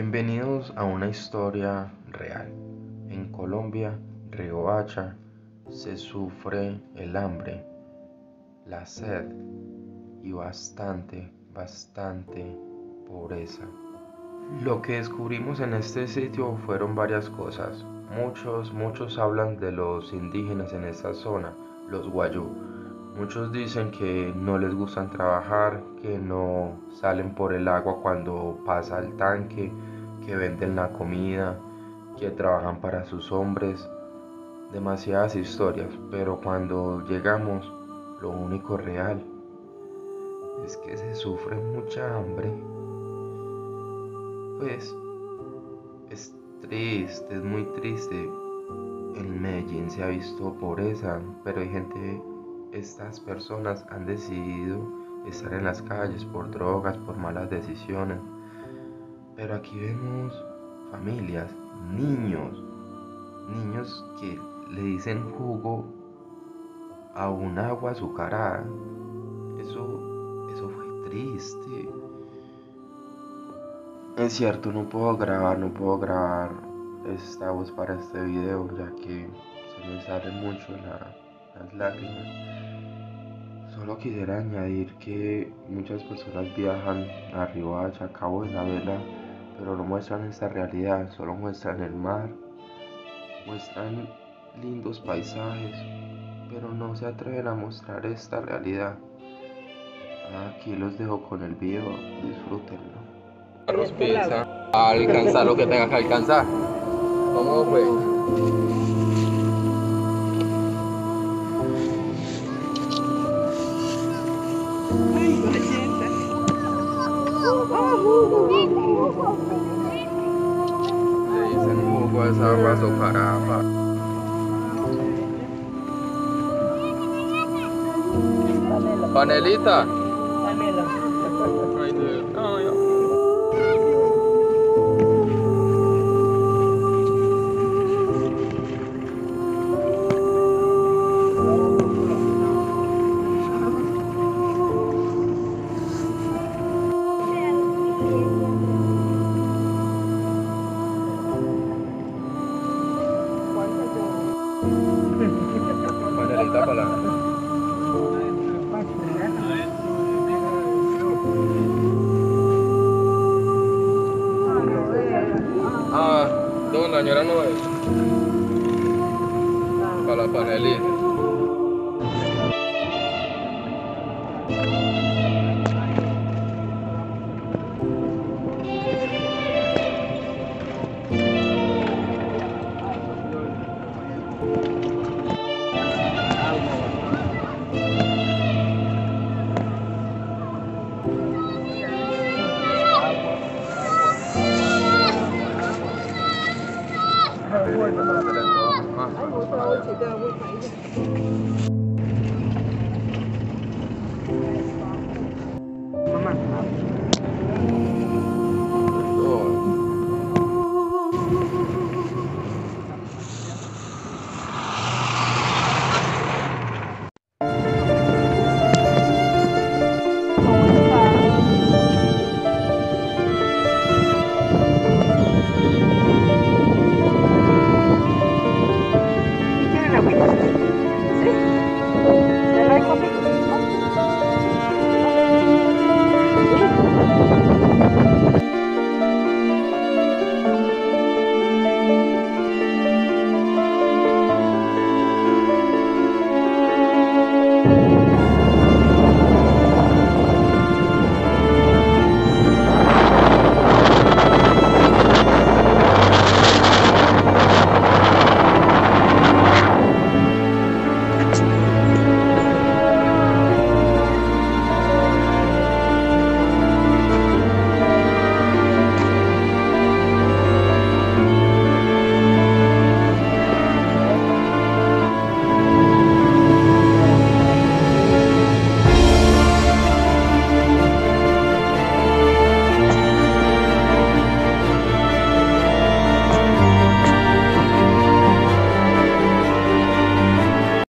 Bienvenidos a una historia real. En Colombia, Hacha, se sufre el hambre, la sed y bastante, bastante pobreza. Lo que descubrimos en este sitio fueron varias cosas. Muchos, muchos hablan de los indígenas en esta zona, los guayú. Muchos dicen que no les gustan trabajar, que no salen por el agua cuando pasa el tanque, que venden la comida, que trabajan para sus hombres. Demasiadas historias, pero cuando llegamos, lo único real es que se sufre mucha hambre. Pues es triste, es muy triste. En Medellín se ha visto pobreza, pero hay gente, estas personas han decidido estar en las calles por drogas, por malas decisiones. Pero aquí vemos familias, niños, niños que le dicen jugo a un agua azucarada. Eso, eso fue triste. Es cierto, no puedo grabar, no puedo grabar esta voz para este video ya que se me salen mucho lágrimas. Solo quisiera añadir que muchas personas viajan a Riohacha, a Cabo de la Vela pero no muestran esta realidad, solo muestran el mar, muestran lindos paisajes, pero no se atreven a mostrar esta realidad. Aquí los dejo con el video, disfrútenlo. Arroz pizza, alcanzar lo que tengas que alcanzar. ¿Cómo fue? Le dicen jugo a esa agua azucarada. Panelita. Panela. Ay, Dios. Ay, ay. Panelita para la... Ah, ¿dónde señora no es? Para la panelita.